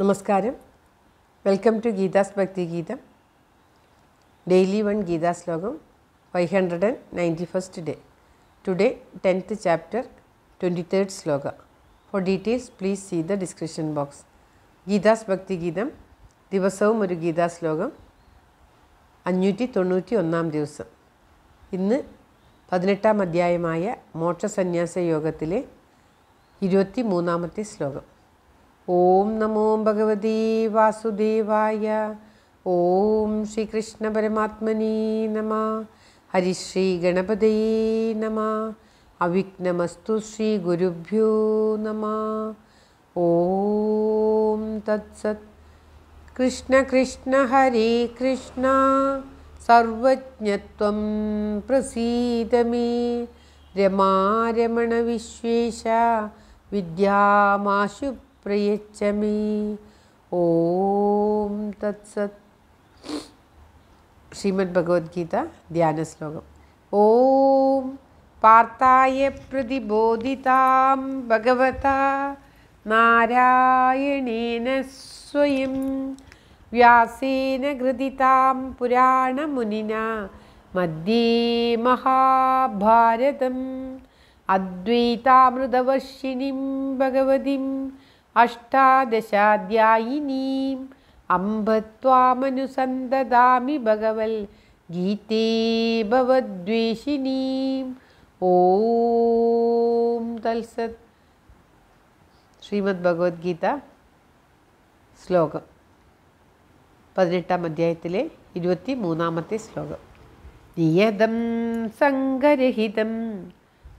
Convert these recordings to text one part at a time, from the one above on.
നമസ്കാരം. Welcome to Gita's Bhakthigeetham daily one Gita shlokam five hundred and ninety first day today tenth chapter twenty third shloka for details please see the description box Gita's Bhakthigeetham ദിവസവും ഒരു ഗീതാ ശ്ലോകം അഞ്ഞൂറ്റി തൊണ്ണൂറ്റി ഒന്നാം ദിവസം. ഇന്ന് പതിനെട്ടാം അധ്യായമായ മോക്ഷസന്യാസ യോഗത്തിലെ ഇരുപത്തി മൂന്നാമത്തെ ശ്ലോകം. ഓം നമോ ഭഗവതി വാസുദേവായ. ഓം ശ്രീകൃഷ്ണ പരമാത്മനി നമ. ഹരിശ്രീ ഗണപതയേ നമ. അവിഘ്നമസ്തു ശ്രീ ഗുരുഭ്യോ നമ. ഓം തത്സത്. കൃഷ്ണ കൃഷ്ണ ഹരേ കൃഷ്ണ. സർവജ്ഞത്വം പ്രസീതമേ. രമാരമണ വിശ്വേശ. വിദ്യാമാശു प्रयच्छ मे ओं तत्सत्। श्रीमद्भगवद्गीता ध्यानश्लोकम्। ॐ पार्थाय प्रतिबोधितां भगवता नारायणेन स्वयं व्यासेन घृदितां पुराणमुनिना मध्ये महाभारतम्। अद्वैतामृतवर्षिणीं भगवतीं അഷ്ടാദശാധ്യായിനീം അംബ ത്വാമനുസന്തദാമി ഭഗവൽ ഗീതേ ഭവദ്വേഷിനീം. ഓം തത്സത് ശ്രീമദ് ഭഗവത്ഗീത ശ്ലോകം പതിനെട്ടാം അധ്യായത്തിലെ ഇരുപത്തി മൂന്നാമത്തെ ശ്ലോകം. നിയതം സംഗരഹിതം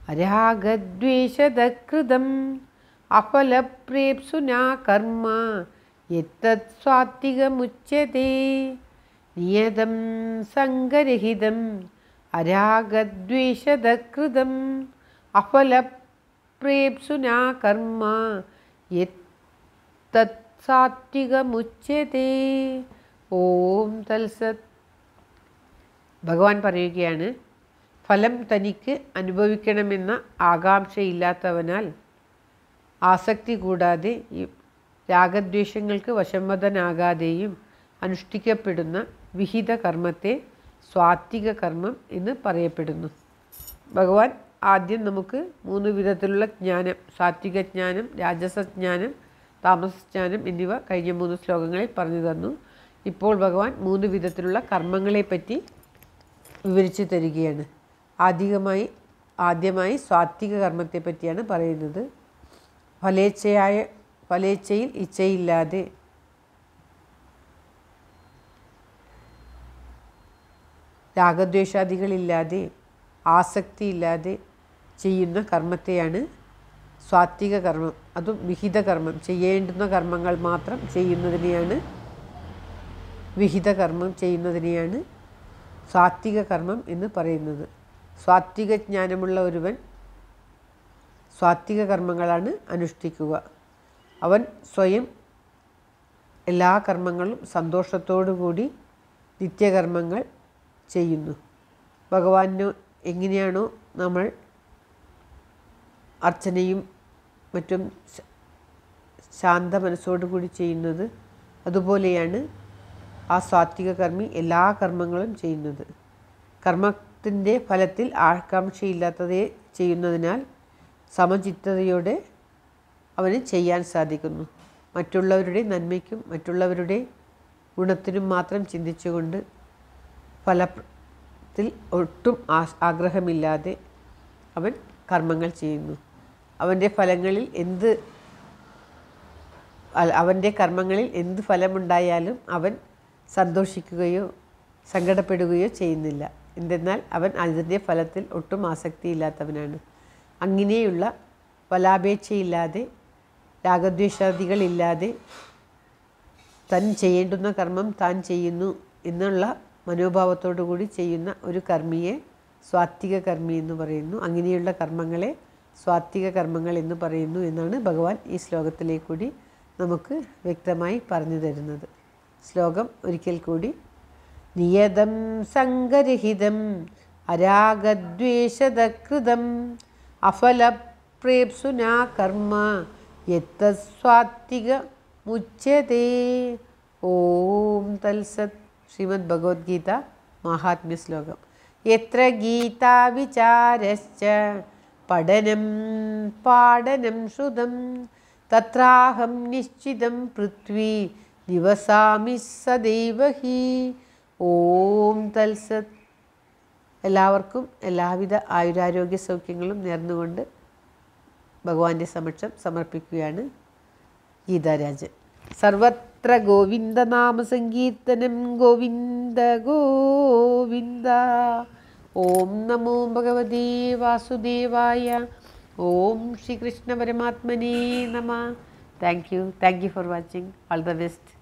അരാഗദ്വേഷതകൃതം അഫലപ്രേപ്സുനാ കർമ്മ. യത്തത് സ്വാത്വികമുച്ചതേ. നിയതം സംഗരഹിതം. അരാഗദ്വേഷതകൃതം അഫലപ്രേപ്സുനാ കർമ്മ. യത്തത് സാത്വികമുച്ചതേ ഓം തൽസത് ഭഗവാൻ പറയുകയാണ് ഫലം തനിക്ക് അനുഭവിക്കണമെന്ന ആകാംക്ഷയില്ലാത്തവനാൽ ആസക്തി കൂടാതെ രാഗദ്വേഷങ്ങൾക്ക് വശംവദനാകാതെയും അനുഷ്ഠിക്കപ്പെടുന്ന വിഹിത കർമ്മത്തെ സ്വാത്വിക കർമ്മം എന്ന് പറയപ്പെടുന്നു. ഭഗവാൻ ആദ്യം നമുക്ക് മൂന്ന് വിധത്തിലുള്ള ജ്ഞാനം സാത്വിക ജ്ഞാനം രാജസജ്ഞാനം താമസജ്ഞാനം എന്നിവ കഴിഞ്ഞ മൂന്ന് ശ്ലോകങ്ങളിൽ പറഞ്ഞു തന്നു. ഇപ്പോൾ ഭഗവാൻ മൂന്ന് വിധത്തിലുള്ള കർമ്മങ്ങളെപ്പറ്റി വിവരിച്ചു തരികയാണ്. ആദ്യമായി ആദ്യമായി സ്വാത്വിക കർമ്മത്തെപ്പറ്റിയാണ് പറയുന്നത്. ഫലേച്ഛയായ ഫലേച്ഛയിൽ ഇച്ഛയില്ലാതെ. രാഗദ്വേഷാദികളില്ലാതെ ആസക്തിയില്ലാതെ ചെയ്യുന്ന കർമ്മത്തെയാണ് സ്വാത്വിക കർമ്മം. അതും വിഹിത കർമ്മം. ചെയ്യേണ്ടുന്ന കർമ്മങ്ങൾ മാത്രം ചെയ്യുന്നതിനെയാണ് വിഹിത കർമ്മം ചെയ്യുന്നതിനെയാണ് സാത്വിക കർമ്മം എന്ന് പറയുന്നത്. സ്വാത്വിക ജ്ഞാനമുള്ള ഒരുവൻ സ്വാത്വിക കർമ്മങ്ങളാണ് അനുഷ്ഠിക്കുക. അവൻ സ്വയം എല്ലാ കർമ്മങ്ങളും സന്തോഷത്തോടു കൂടി നിത്യകർമ്മങ്ങൾ ചെയ്യുന്നു. ഭഗവാന് എങ്ങനെയാണോ നമ്മൾ അർച്ചനയും മറ്റും ശാന്ത മനസ്സോടുകൂടി ചെയ്യുന്നത് അതുപോലെയാണ് ആ സാത്വിക കർമ്മി എല്ലാ കർമ്മങ്ങളും ചെയ്യുന്നത്. കർമ്മത്തിന്റെ ഫലത്തിൽ ആകാംക്ഷയില്ലാത്തതേ ചെയ്യുന്നതിനാൽ സമചിത്തതയോടെ അവന് ചെയ്യാൻ സാധിക്കുന്നു. മറ്റുള്ളവരുടെ നന്മയ്ക്കും മറ്റുള്ളവരുടെ ഗുണത്തിനും മാത്രം ചിന്തിച്ചുകൊണ്ട് ഫലത്തിൽ ഒട്ടും ആഗ്രഹമില്ലാതെ അവൻ കർമ്മങ്ങൾ ചെയ്യുന്നു. അവന്റെ ഫലങ്ങളിൽ എന്ത് അവന്റെ കർമ്മങ്ങളിൽ എന്ത് ഫലമുണ്ടായാലും അവൻ സന്തോഷിക്കുകയോ സങ്കടപ്പെടുകയോ ചെയ്യുന്നില്ല. എന്തെന്നാൽ അവൻ അതിന്റെ ഫലത്തിൽ ഒട്ടും ആസക്തിയില്ലാത്തവനാണ്. അങ്ങനെയുള്ള ഫലാപേക്ഷയില്ലാതെ രാഗദ്വേഷാദികളില്ലാതെ താൻ ചെയ്യേണ്ടുന്ന കർമ്മം താൻ ചെയ്യുന്നു എന്നുള്ള മനോഭാവത്തോടു കൂടി ചെയ്യുന്ന ഒരു കർമ്മിയെ സ്വാത്വിക കർമ്മി എന്ന് പറയുന്നു. അങ്ങനെയുള്ള കർമ്മങ്ങളെ സ്വാത്വിക കർമ്മങ്ങൾ എന്ന് പറയുന്നു എന്നാണ് ഭഗവാൻ ഈ ശ്ലോകത്തിലേക്ക് കൂടി നമുക്ക് വ്യക്തമായി പറഞ്ഞു തരുന്നത്. ശ്ലോകം ഒരിക്കൽ കൂടി. നിയതം സംഗരഹിതം അരാഗദ്വേഷതകൃതം അഫലപ്രേപ്സുനാ കർമ്മ യത്തസ്വാത്വിക മുച്ചതേ ഓം തൽസത് ശ്രീമദ് ഭഗവത്ഗീത മാഹാത്മ്യ ശ്ലോകം. എത്ര ഗീതാ വിചാരശ്ച പഠനം പാഠനം ശ്രുതം തത്രാഹം നിശ്ചിതം പൃഥ്വി നിവസാമി സദൈവ ഹി ഓം തൽസത് എല്ലാവർക്കും എല്ലാവിധ ആയുരാരോഗ്യ സൗഖ്യങ്ങളും നേർന്നുകൊണ്ട് ഭഗവാന്റെ സമക്ഷം സമർപ്പിക്കുകയാണ് ഗീതാരാജൻ. സർവത്ര ഗോവിന്ദനാമ സങ്കീർത്തനം ഗോവിന്ദ ഗോവിന്ദ. ഓം നമോ ഭഗവതേ വാസുദേവായ. ഓം ശ്രീകൃഷ്ണ പരമാത്മനേ നമ. Thank you thank you for watching all the best